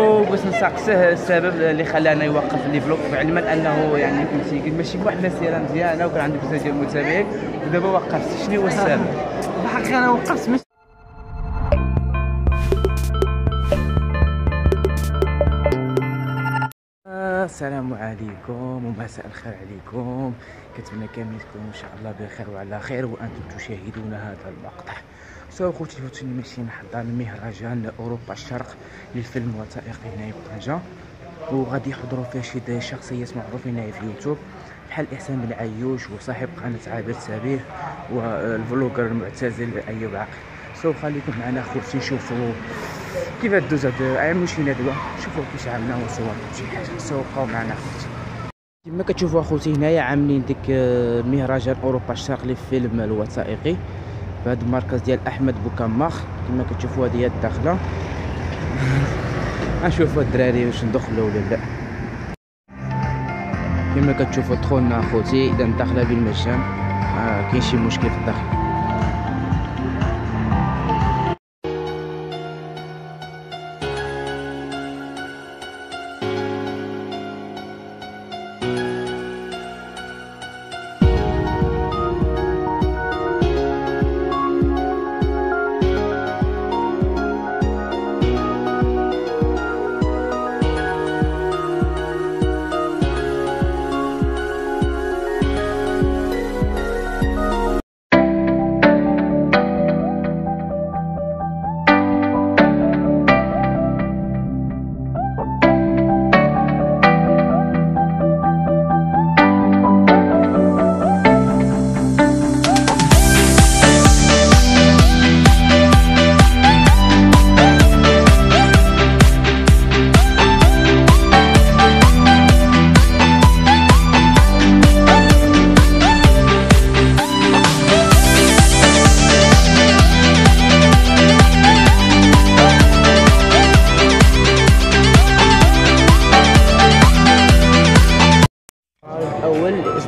وبغيت نسقسيه السبب اللي خلانا يوقف لي فلوق علما أنه يعني فهمتي ماشي بواحد المسيره مزيانة وكان عنده بزاف ديال المتابعين ودابا وقفت. شنو هو السبب؟ بحق أنا وقفت مش السلام عليكم ومساء الخير عليكم. كنتمنى كامل تكونوا إن شاء الله بخير وعلى خير وأنتم تشاهدون هذا المقطع. so خوتي خوتي ماشي نحضر مهرجان أوروبا الشرق للفيلم الوثائقي هنا في طنجه وغادي يحضروا فيه شي شخصيات معروفين هنا في يوتيوب. بحال إحسان بن عيوش وصاحب قناة عابر سبيل وال vlogger المعتزل أيوب عقيل. so خليكم معنا خوتي نشوفوا كيف دوز هاد عام شي ندوه شوفوا كيفاش عملنا وصورنا شي حاجة. so بقاو معنا خوتي كما كتشوفوا أخوتي هنايا عاملين ديك مهرجان أوروبا الشرق للفيلم الوثائقي. هذا المركز ديال أحمد بوكاماخ. كما كتشوفوا هذه هي الداخلة. نشوفوا الدراري واش ندخلوا ولا لا. كما كتشوفوا دخلنا اخوتي إذا داخله بالمجان آه كاين شي مشكل في الداخل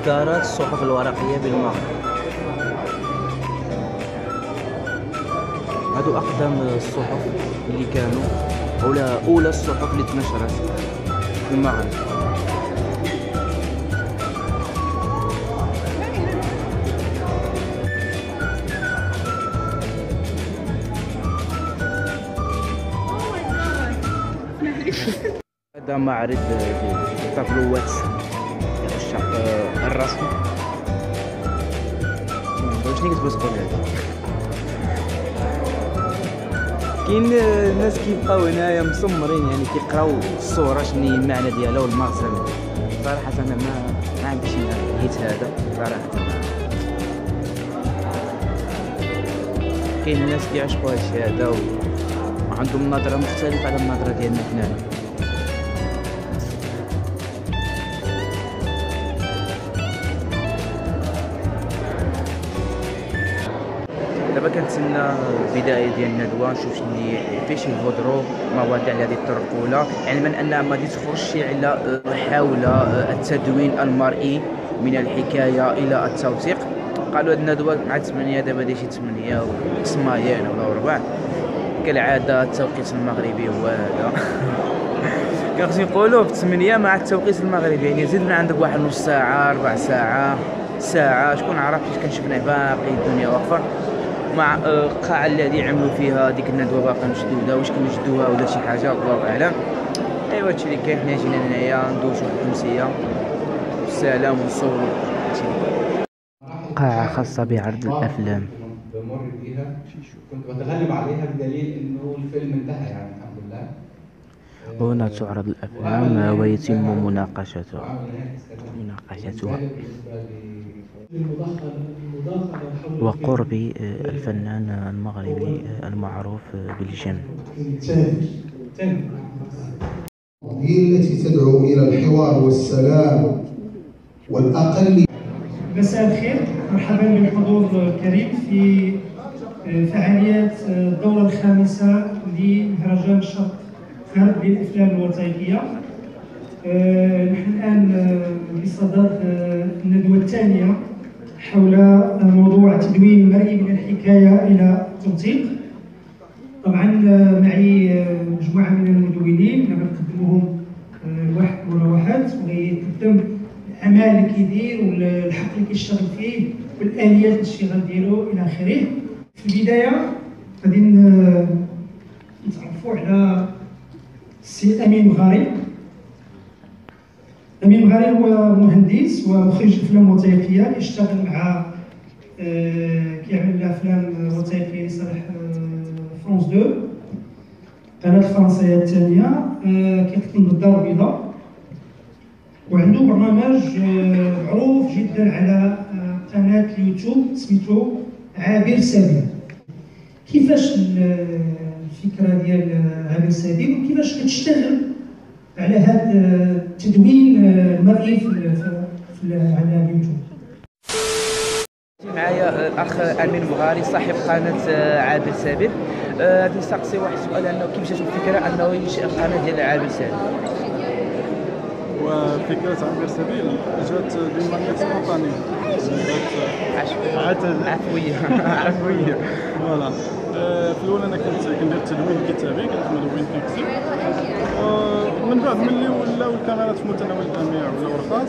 اول اصدارات الصحف الورقية بالمغرب هادو أقدم الصحف اللي كانوا ولا أولى الصحف اللي تنشرت في المغرب هذا معرض التابلوات الرسمي شنو كتبغي تقول هذا. كاين الناس كيبقاو هنايا مسمرين يعني كيقراو الصورة شنو المعنى ديالها والمغزى. صراحة أنا ما ما عنديش الهيت هذا. صراحة كاين الناس كيعشقوا هادشي هذا وعندهم نظرة مختلفة على النظرة ديالنا حنايا. دابا كنتسنى البداية ديال الندوه نشوف شنو فاش يهضروا اللي غادي يطرقوا لها علما انها ما غادي تخرج شي على آه، حول آه، التدوين المرئي من الحكاية إلى التوثيق. قالوا هاد الندوة مع 8 دابا داير شي 8 و 9 ولا ربع. كالعادة التوقيت المغربي هو هذا. كان خصني نقولوا في 8 مع التوقيت المغربي. يعني زيد من عندك واحد نص ساعة ربع ساعة ساعة. شكون عرف؟ فاش كنشوفنا باقي الدنيا واقفة. مع آه، القاعه الذي عملوا فيها ديك الندوة باقا مشدودة. واش كنجدوها ولا شي حاجة الله أعلم. أيوا هادشي اللي كاين حنا جينا هنايا ندوزو واحد الامسيه والسلام ونصورو اللي. قاعة خاصة بعرض الأفلام. بمر بيها. كنت بتغلب عليها بدليل إنه الفيلم انتهى يعني الحمد لله. هنا تعرض الافلام ويتم مناقشتها. مناقشتها. وقرب آه، الفنان المغربي آه، المعروف آه، بالجن. هي التي تدعو إلى الحوار والسلام والأقل. مساء الخير. مرحبا بالحضور الكريم في فعاليات الدورة الخامسة لمهرجان الشرق فرق بين الافلام الوثائقية. آه، نحن الآن آه، بصدد آه، الندوة الثانية حول موضوع تدوين المرئي من الحكاية إلى التوثيق. طبعا معي مجموعة من المدونين اللي غنقدموهم واحد ورا واحد. وغيتقدم الاعمال اللي كيدير والحق اللي كيشتغل فيه والآليات الشغل ديالو إلى آخره. في البداية غادي نتعرفوا على السي أمين مغاري أمين مغاري هو مهندس ومخرج أفلام وثائقية كيشتغل مع آه، كيعمل أفلام وثائقية لصالح آه، فرونس 2 القناه الفرنسيه الثانية آه، كيخدم بالدار البيضاء. وعنده برنامج معروف جدا على قناة اليوتيوب سميتو عابر سبيل كيفاش الفكرة ديال عابر سبيل وكيفاش كتشتغل على هذا التدوين آه، المرئي في ال- في- على اليوتيوب معايا الأخ أمين مغاري صاحب قناة آه، عابر سبيل آه، غادي نسقسي واحد السؤال أنه كيف جات الفكرة؟ أنه ينشئ القناه ديال عابر سبيل وفكرة عبر سبيل جات d'une manière spontanée عش- عاد عفوية. عفوية. voilà. آه، في الأول أنا كنت كندير التدوين الكتابي كنت مدون كنكتب ومن بعد ملي ولاو الكاميرات في متناول الجميع ولاو رخاص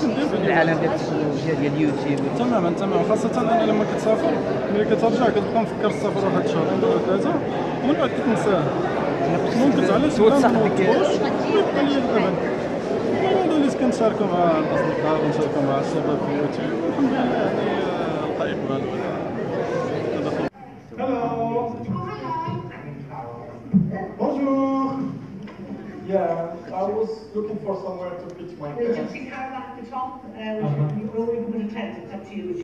فيديوهات. العالم ديال التكنولوجيا ديال اليوتيوب. تماما تماما. خاصة أنا لما كتسافر ملي كترجع كتبقى مفكر السفر واحد شهرين ولا ثلاثة. ومن بعد كتنساه. ممكن علاش سولت صاحبك ويبقى لي الأمل. هذا اللي كنشاركوا مع الأصدقاء ونشاركوا مع الشباب في اليوتيوب. والحمد لله يعني آه، لقى إقبال Yeah, I was looking for somewhere to pitch my There's just a caravan at the top, uh, which you already would attend, it's up to you.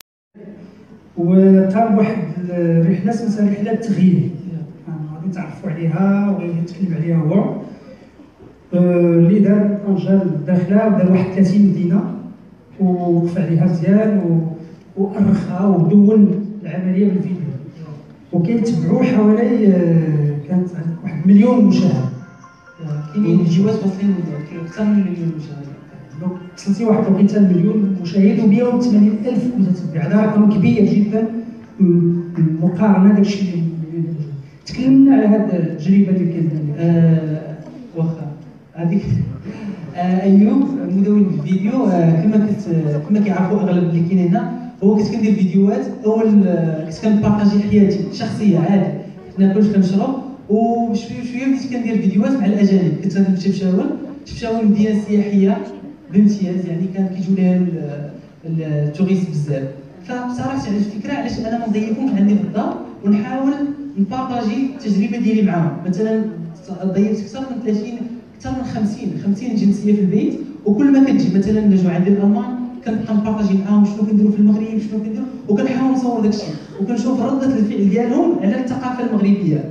وقام واحد الرحلة سميتها رحله تغيير غادي تعرفوا عليها وغادي يتكلم عليها هو. آه، اللي دار طنجه الداخله ودار واحد 30 مدينة ووقف عليها مزيان و- وارخها ودون العملية بالفيديو. وكيتبعوا حوالي آه، كانت واحد مليون مشاهد. كاينين فيديوهات واصلين أكثر من مليون مشاهد دونك وصلتي واحد الوقيته المليون مشاهد و180 ألف متتبع هذا رقم كبير جدا مقارنه داكشي اللي تكلمنا على هذه التجربة اللي كدير آه، واخا هذيك آه، أيوب مدون الفيديو. آه، كما كنت كما كيعرفوا أغلب اللي كاين هنا هو كنت كندير فيديوهات. أول آه، كنت كنبارطاجي حياتي شخصية عادي. كنت ناكل كنشرب. وشويه شوية بديت كندير فيديوهات مع الأجانب. كنت غادي لتفشاون تفشاون مدينة سياحية بامتياز يعني كان كيجوا لها ال- ال- التوريست بزاف. فبصراحه على الفكرة علاش أنا ما نضيفهمش عندي في الدار ونحاول نبارطاجي التجربة ديالي معاهم. مثلا ضيفت أكثر من 30 أكثر من 50 50 جنسية في البيت وكل ما كتجي مثلا نجوا عندي الألمان كنبقى نبارطاجي معاهم شنو كنديروا في المغرب شنو كنديروا وكنحاول نصور داك الشيء وكنشوف ردة الفعل ديالهم على الثقافة المغربية.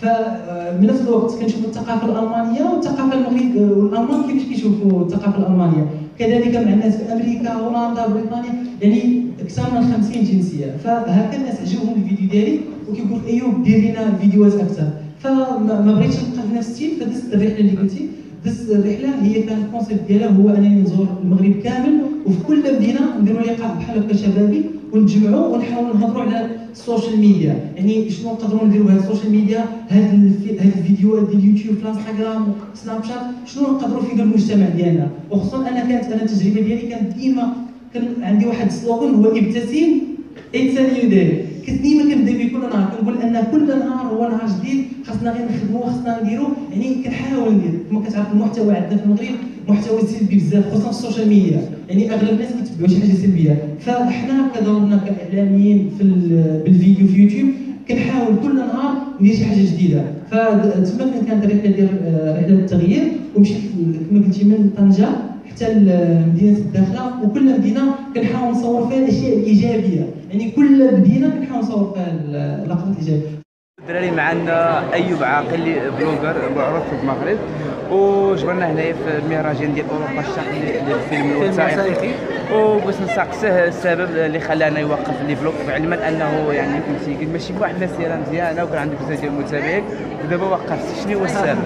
فمن نفس الوقت كنشوفوا الثقافة الألمانية والثقافة المغرب والألمان كيفاش كيشوفوا الثقافة الألمانية. كذلك مع الناس في أمريكا هولندا بريطانيا. يعني أكثر من 50 جنسية. فهكا الناس عجبهم الفيديو ديالي وكيقول ايوب دير لنا فيديوهات أكثر. فما ما بغيتش نبقى في نفس ال style فدزت الرحلة اللي قلتي. دزت الرحلة هي كان ال concept ديالها هو أنني نزور المغرب كامل. وفي كل مدينة نديروا لقاء بحال هكا شبابي. ونتجمعوا ونحاولوا نهضروا على السوشيال ميديا. يعني شنو نقدروا نديروا هاد السوشيال ميديا؟ هاد. هاد الفيديوهات ديال اليوتيوب في الانستغرام سناب شات. شنو نقدروا نفيدوا المجتمع ديالنا؟ وخصوصا أنا كانت أنا التجربة ديالي كانت ديما كان عندي واحد ال slogan هو ابتسم it's new كنبدا به كل نهار. كنقول أن كل نهار هو نهار جديد خاصنا غير نخدموا خاصنا نديروا يعني كنحاول ندير. كما كتعرف المحتوى عندنا في المغرب محتوى سلبي بزاف خصوصا في السوشيال ميديا. يعني أغلب الناس كيتبعوا شي حاجة سلبية. فأحنا كدورنا كإعلاميين في ال- بالفيديو في يوتيوب كنحاول كل نهار ندير شي حاجة جديدة. فتما كانت الرحله ديال رحلة التغيير ومشيت كما قلتي من طنجة حتى لمدينه الداخلة وكل مدينة كنحاول نصور فيها الأشياء الإيجابية. يعني كل مدينة كنحاول نصور فيها اللقطات الإيجابية. الدراري معنا أيوب عاقل blogger معروف في المغرب. وجبرنا هنايا في المهرجان ديال أوروبا الشرقي للفيلم الوثائقي. وبغيت نسقسيه السبب اللي خلانا يوقف لي فلوق علما أنه يعني فهمتي ماشي واحد المسيرة مزيانة وكان عنده بزاف ديال المتابعين. ودابا وقفت شنو هو السبب؟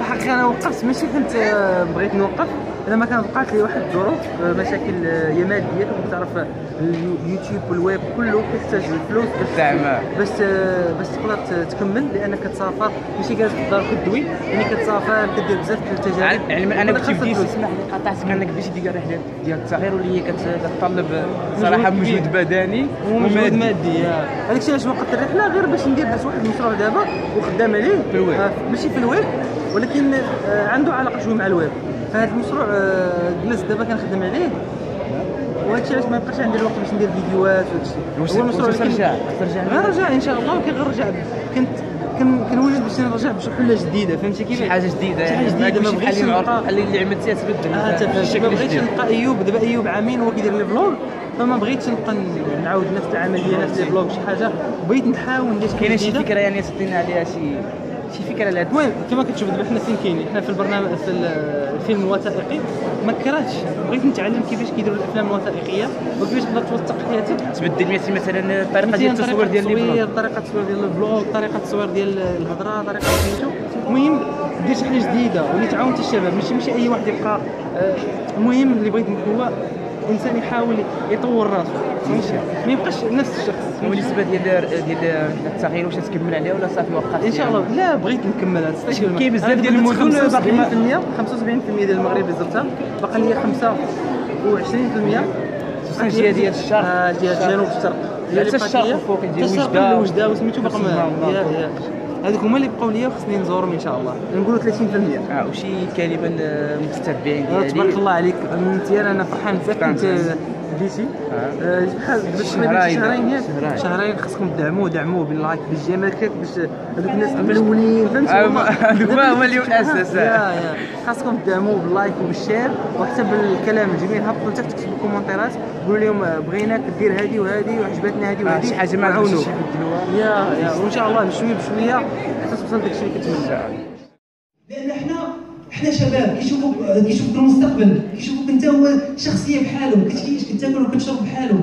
الحقيقة أنا وقفت ماشي كنت آه، بغيت نوقف. أنا ما كان وقعت لي واحد الظروف آه، مشاكل آه، هي ماديه كنت تعرف آه، اليوتيوب والويب كله كيحتاج الفلوس باش زعما. باش باش تقدر تكمل لأنك كتسافر ماشي جالس في الدار كدوي يعني كتسافر كدير بزاف ديال التجارب علما أنا وكتبقى كنت بديت اسمح لي قطعتك انك بديتي ديك الرحلة ديال التغيير واللي هي كت- كتطلب صراحة مجهود. بدني ومجهود مادي. هذاك الشيء علاش وقفت الرحلة غير باش ندير درت واحد المشروع دابا وخدام عليه في الويب. ماشي في الويب ولكن عنده علاقة شوية مع الويب فهذا المشروع آه، جلست دابا كنخدم عليه. وهذا الشيء علاش ما بقاش عندي الوقت باش ندير فيديوهات الشيء واش واش اللي كنت- ترجع؟ ترجع غير رجع إن شاء الله ولكن غير رجع كنت كن كنوجد باش نرجع بشي حلة جديدة فهمتي كيف شي حاجة جديدة شي حاجة يعني جديدة ما بغيتش بحال اللي اللي عملتيها تبدل. آه تفهم. بشكل ما بغيتش. نلقى أيوب دابا أيوب عامين هو كيدير les vlogs. فما بغيتش نبقى نعاود نفس العملية نفس les vlogs شي حاجة. بغيت نحاول ندير كاينة شي. فكرة يعني سطينا عليها شي شي فكرة لهاد. المهم كما كتشوف دابا حنا فين كاينين؟ حنا في البرنامج في ال- الفيلم الوثائقي. ما كرهتش. بغيت نتعلم كيفاش كيديروا الأفلام الوثائقية وكيفاش تقدر توثق حياتك. تبدل مثلا الطريقة ديال التصوير ديال التصوير طريقة التصوير ديال ال vlog طريقة التصوير ديال الهضرة طريقة سميتو المهم دير شي حاجة جديدة واللي تعاون حتى الشباب. ماشي ماشي أي واحد يبقى آه، المهم اللي بغيت نقول هو الإنسان يحاول يطور راسه فهمتي؟ ما يبقاش نفس الشخص. بالنسبة ديال ديال التغيير واش تكمل عليها ولا صافي وقفت إن شاء الله. لا بغيت نكمل هذا كاين بزاف ديال المدن باقي ما- 75% ديال المغرب زرتها باقي لي 25% الجهه ديال الشرق. آه، جهه الجنوب الشرق. حتى بقات الشرق حتى ديال الشرق وجدة. وجدة وسميتو باقي. هذوك هما اللي بقاو ليا وخصني نزورهم إن شاء الله. نقولوا 30% آه وشي كلمه للمتتبعين آه، ديالي. تبارك الله عليك. من تيار أنا فرحان بزاف كنت فرحان. بديتي. آه. آه، بحال شهرين شهرين خاصكم تدعموا دعموا باللايك بالجيم هكاك باش هذوك الناس الاولين فهمتي آه، هذوك هما اللي يا خاصكم تدعموا بال like وبال share. وحتى بالكلام الجميل هبطوا حتى تكتبوا commentaireات قولوا لهم بغيناك دير هذه وهذه وعجبتنا هذه وهذه. شي حاجة ما يبدلوها يا يا. وإن شاء الله بشويه بشوية. حتى توصل داك الشيء اللي كتمنى. إحنا شباب كيشوفوك كيشوفوك المستقبل كيشوفوك انت هو شخصية بحاله كتعيش كتاكل وكتشرب بحاله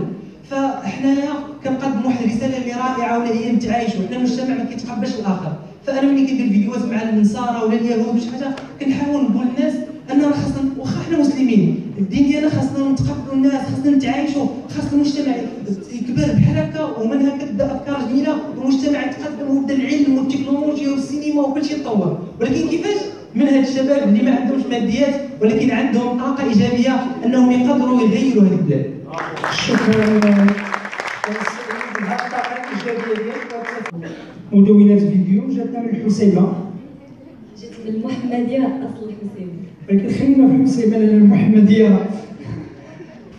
فاحنايا كنقدموا واحد الرسالة اللي رائعة ولا هي نتعايشوا حنا المجتمع ما كيتقبلش الآخر. فأنا ملي كندير فيديوهات مع النصارى ولا اليهود وشي حاجة كنحاول نقول للناس اننا خاصنا واخا حنا مسلمين. الدين ديالنا خاصنا نتقبلوا الناس خاصنا نتعايشوا خاص المجتمع يكبر بحال هكا ومن هكا تبدأ أفكار جميله والمجتمع يتقدم ويبدأ العلم والتكنولوجيا والسينما وكل شيء يتطور. ولكن كيفاش؟ من هاد الشباب اللي ما عندهمش ماديات ولكن عندهم طاقة إيجابية أنهم يقدروا يغيروا هذه البلاد. شكرا. هذه الطاقه الايجابيه ديالك مدونات فيديو جاتنا من الحسيمه جيت من المحمدية أصل الحسين ولكن خلينا في الحسيمه لأن المحمدية آه،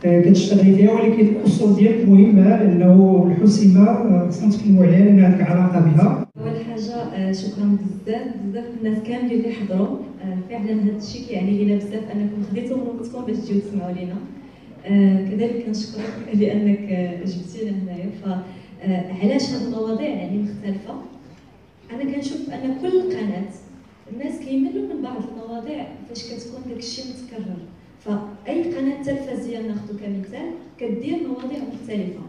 كتشتغلي فيها ولكن الأصول ديالك مهمة لأنه الحسيمه آه، خصنا نتكلموا عليها لأن عندك علاقة بها. أول حاجة آه، شكرا بزاف بزاف الناس كاملين اللي حضروا. آه، فعلا هذا الشيء كيعني لينا بزاف أنكم خديتوا من وقتكم باش تجيو تسمعوا لينا. آه، كذلك كنشكرك لأنك آه، جبتينا هنايا. فعلاش هذه المواضيع يعني مختلفة؟ أنا كنشوف أن كل قناة الناس كيملوا من بعض المواضيع فاش كتكون داك الشيء متكرر. فأي قناة تلفزيونيه ناخذ كمثال كدير مواضيع مختلفة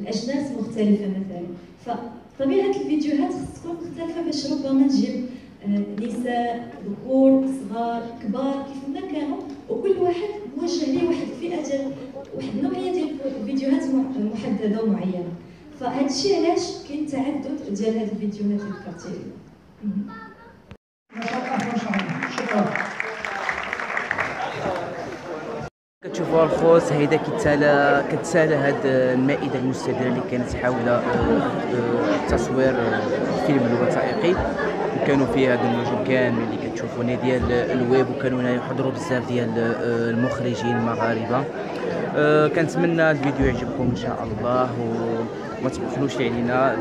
الأجناس مختلفة مثلا. فطبيعة الفيديوهات خص تكون مختلفه باش ربما نجيب آه، نساء ذكور صغار كبار كيف ما كانوا. وكل واحد موجه ليه واحد الفئة ديال واحد النوعية ديال الفيديوهات محددة ومعينة. فهذا الشيء علاش كاين تعدد ديال هذه الفيديوهات اللي كتشوفوا الخوص هيدا كتسالى كتسالى هاد المائدة المستديره اللي كانت حول آه، آه، تصوير آه، الفيلم الوثائقي وكانوا فيه هاد النجوم كامل اللي كتشوفونا ديال الويب وكانوا هنا يحضروا بزاف ديال المخرجين المغاربة. كنتمنى الفيديو يعجبكم إن شاء الله وما تبخلوش علينا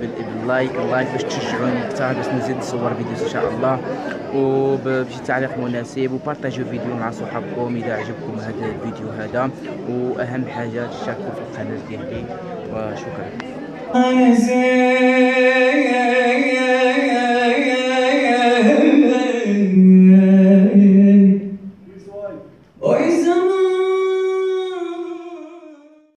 بال like ال like باش تشجعوني أكثر باش نزيد نصور videos إن شاء الله. وبشي تعليق مناسب وبارطاجيو الفيديو مع صحابكم إذا عجبكم هذا الفيديو هذا. وأهم حاجة تشتركوا في القناة ديالي. وشكرا.